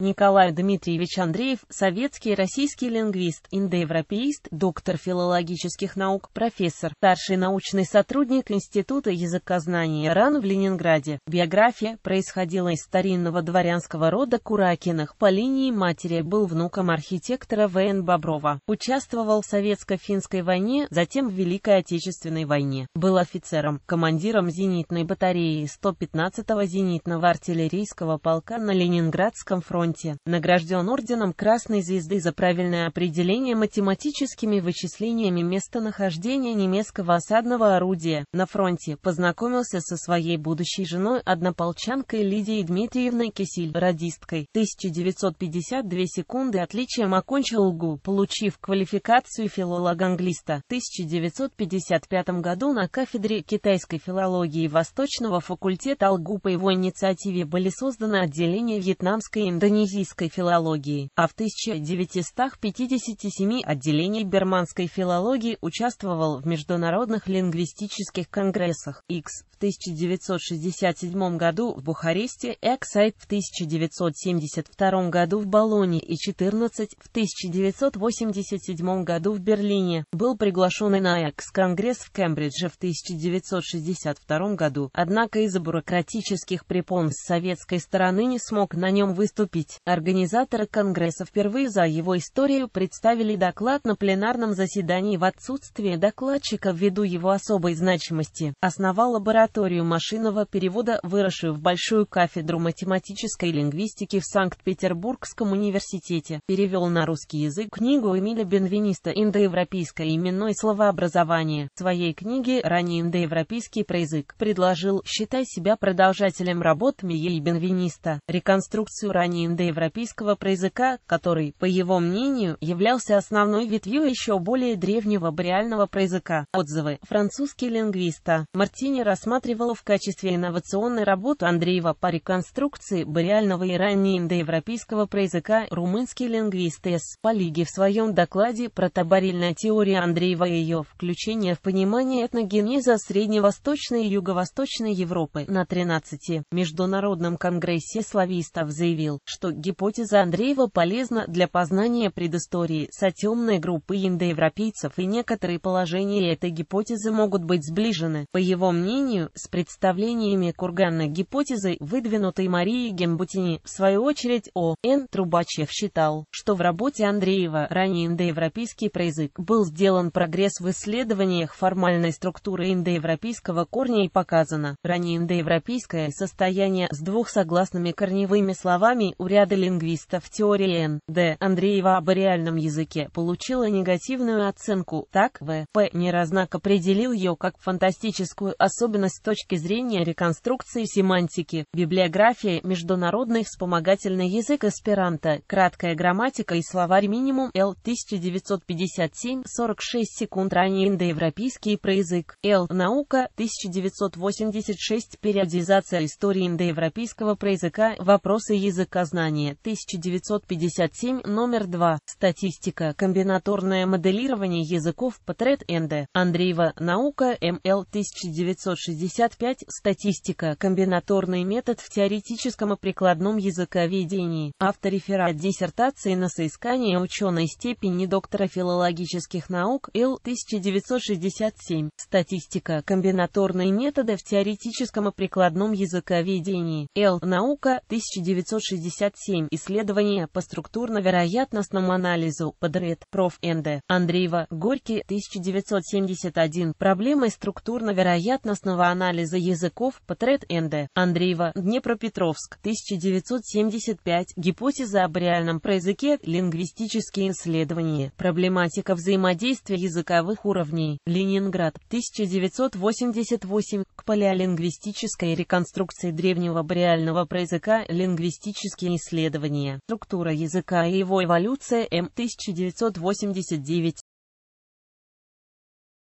Николай Дмитриевич Андреев, советский и российский лингвист, индоевропеист, доктор филологических наук, профессор, старший научный сотрудник Института языкознания РАН в Ленинграде. Биография происходила из старинного дворянского рода Куракиных. По линии матери был внуком архитектора В.Н. Боброва. Участвовал в советско-финской войне, затем в Великой Отечественной войне. Был офицером, командиром зенитной батареи 115-го зенитного артиллерийского полка на Ленинградском фронте фронте, награжден орденом Красной Звезды за правильное определение математическими вычислениями местонахождения немецкого осадного орудия на фронте, познакомился со своей будущей женой однополчанкой Лидией Дмитриевной Кисель, радисткой. 1952 секунды отличием окончил ЛГУ, получив квалификацию филолога-англиста. В 1955 году на кафедре китайской филологии Восточного факультета ЛГУ по его инициативе были созданы отделения вьетнамской и индонезийской индонезийской филологии, а в 1957 отделении берманской филологии участвовал в международных лингвистических конгрессах X в 1967 году в Бухаресте, Эксайт в 1972 году в Болоне и 14 в 1987 году в Берлине. Был приглашен на Экс-конгресс в Кембридже в 1962 году, однако из-за бюрократических препон с советской стороны не смог на нем выступить. Организаторы Конгресса впервые за его историю представили доклад на пленарном заседании в отсутствие докладчика ввиду его особой значимости. Основал лабораторию машинного перевода, выросшую в большую кафедру математической лингвистики в Санкт-Петербургском университете. Перевел на русский язык книгу Эмиля Бенвениста «Индоевропейское именное словообразование». В своей книге «Ранний индоевропейский проязык» предложил «Считай себя продолжателем работ Миель Бенвениста. Реконструкцию ранней индоевропейского проязыка, который, по его мнению, являлся основной ветвью еще более древнего бореального проязыка. Отзывы. Французский лингвиста Мартини рассматривал в качестве инновационной работу Андреева по реконструкции бореального и раннеиндоевропейского проязыка румынский лингвист С. Полиги в своем докладе «Протоборильная теория Андреева и ее включение в понимание этногенеза Средневосточной и Юго-Восточной Европы» на 13 Международном конгрессе славистов заявил, что гипотеза Андреева полезна для познания предыстории сотемной группы индоевропейцев и некоторые положения этой гипотезы могут быть сближены, по его мнению, с представлениями курганной гипотезы, выдвинутой Марией Гембутини. В свою очередь О. Н. Трубачев считал, что в работе Андреева ранее индоевропейский проязык был сделан прогресс в исследованиях формальной структуры индоевропейского корня и показано ранее индоевропейское состояние с двух согласными корневыми словами у ряда лингвистов теории Н. Д. Андреева об реальном языке получила негативную оценку. Так, В. П. Неразнак определил ее как фантастическую особенность с точки зрения реконструкции семантики. Библиография, международный вспомогательный язык эсперанто, краткая грамматика и словарь минимум Л. 1957, 46 секунд ранее индоевропейский проязык. Л. Наука, 1986, периодизация истории индоевропейского проязыка, вопросы языкознания Знание, 1957, номер 2. Статистика. Комбинаторное моделирование языков. Потрет Н.Д. Андреева. Наука. М.Л. 1965. Статистика. Комбинаторный метод в теоретическом и прикладном языковедении. Автор реферат диссертации на соискание ученой степени доктора филологических наук. Л. 1967. Статистика. Комбинаторные методы в теоретическом и прикладном языковедении. Л. Наука. 1960 57. Исследования по структурно-вероятностному анализу. Подряд. Проф. Н.Д. Андреева. Горький. 1971. Проблемы структурно-вероятностного анализа языков. Подряд. Н.Д. Андреева. Днепропетровск. 1975. Гипотеза об реальном проязыке. Лингвистические исследования. Проблематика взаимодействия языковых уровней. Ленинград. 1988. К палеолингвистической реконструкции древнего бореального языка. Лингвистические исследования, структура языка и его эволюция М. 1989